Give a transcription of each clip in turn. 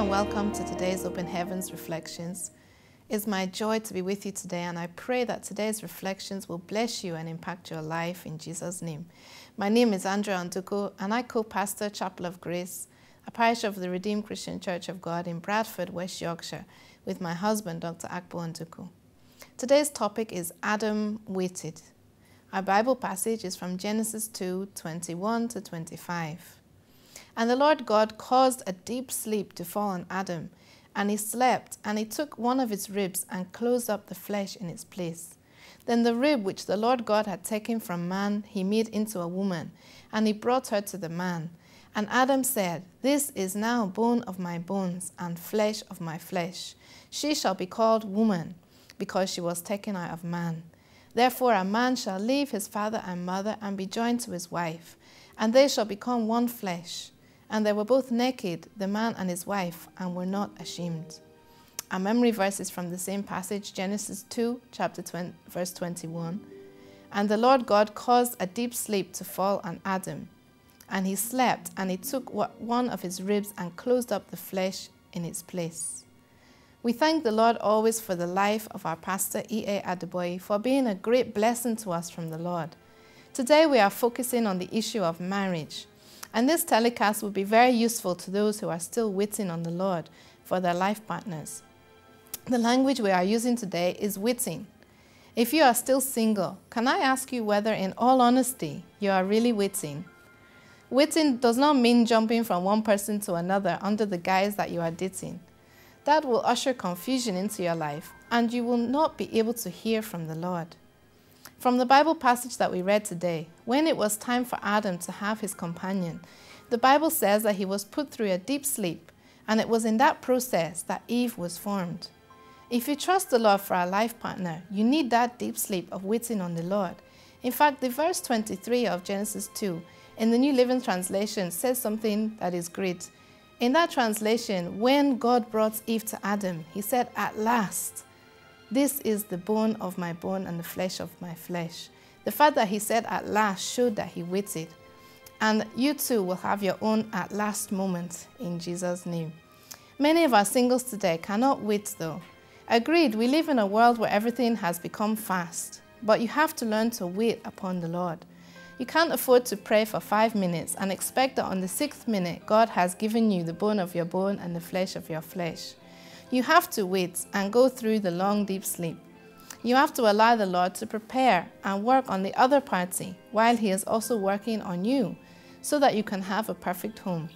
and welcome to today's Open Heavens Reflections. It's my joy to be with you today, and I pray that today's reflections will bless you and impact your life in Jesus' name. My name is Andrea Onduku, and I co pastor Chapel of Grace, a parish of the Redeemed Christian Church of God in Bradford, West Yorkshire, with my husband, Dr. Akpo Onduku. Today's topic is Adam waited. Our Bible passage is from Genesis 2 21 to 25. And the Lord God caused a deep sleep to fall on Adam, and he slept, and he took one of his ribs and closed up the flesh in its place. Then the rib which the Lord God had taken from man, he made into a woman, and he brought her to the man. And Adam said, This is now bone of my bones and flesh of my flesh. She shall be called woman, because she was taken out of man. Therefore, a man shall leave his father and mother and be joined to his wife, and they shall become one flesh. And they were both naked, the man and his wife, and were not ashamed. Our memory verse is from the same passage, Genesis 2, chapter 20, verse 21. And the Lord God caused a deep sleep to fall on Adam. And he slept, and he took one of his ribs and closed up the flesh in its place. We thank the Lord always for the life of our pastor, E.A. Adeboye, for being a great blessing to us from the Lord. Today we are focusing on the issue of marriage. And this telecast will be very useful to those who are still waiting on the Lord for their life partners. The language we are using today is waiting. If you are still single, can I ask you whether, in all honesty, you are really waiting? Waiting does not mean jumping from one person to another under the guise that you are dating. That will usher confusion into your life, and you will not be able to hear from the Lord. From the Bible passage that we read today, when it was time for Adam to have his companion, the Bible says that he was put through a deep sleep, and it was in that process that Eve was formed. If you trust the Lord for a life partner, you need that deep sleep of waiting on the Lord. In fact, the verse 23 of Genesis 2 in the New Living Translation says something that is great. In that translation, when God brought Eve to Adam, he said, At last, this is the bone of my bone and the flesh of my flesh. The fact that he said at last showed that he waited. And you too will have your own at last moment in Jesus' name. Many of our singles today cannot wait though. Agreed, we live in a world where everything has become fast, but you have to learn to wait upon the Lord. You can't afford to pray for five minutes and expect that on the sixth minute God has given you the bone of your bone and the flesh of your flesh. You have to wait and go through the long, deep sleep. You have to allow the Lord to prepare and work on the other party while He is also working on you so that you can have a perfect home.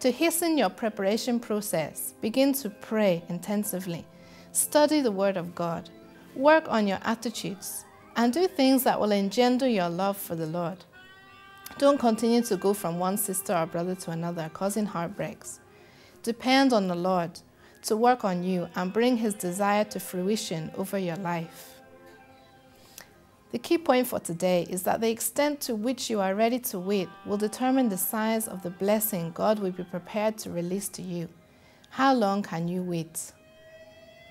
To hasten your preparation process, begin to pray intensively, study the Word of God, work on your attitudes, and do things that will engender your love for the Lord. Don't continue to go from one sister or brother to another, causing heartbreaks. Depend on the Lord to work on you and bring His desire to fruition over your life. The key point for today is that the extent to which you are ready to wait will determine the size of the blessing God will be prepared to release to you. How long can you wait?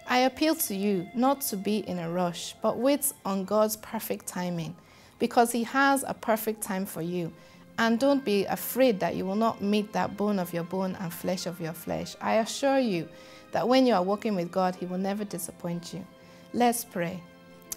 I appeal to you not to be in a rush, but wait on God's perfect timing because He has a perfect time for you and don't be afraid that you will not meet that bone of your bone and flesh of your flesh. I assure you that when you are walking with God, He will never disappoint you. Let's pray.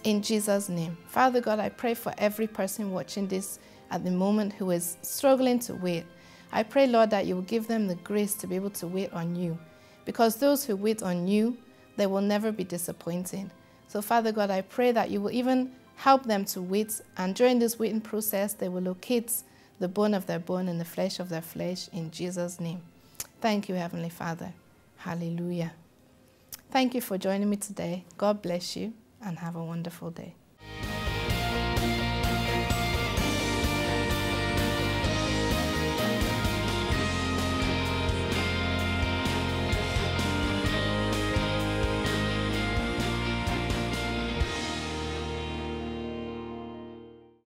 In Jesus' name. Father God, I pray for every person watching this at the moment who is struggling to wait. I pray, Lord, that you will give them the grace to be able to wait on you. Because those who wait on you, they will never be disappointed. So, Father God, I pray that you will even help them to wait, and during this waiting process, they will locate the bone of their bone and the flesh of their flesh in Jesus' name. Thank you, Heavenly Father. Hallelujah. Thank you for joining me today. God bless you and have a wonderful day.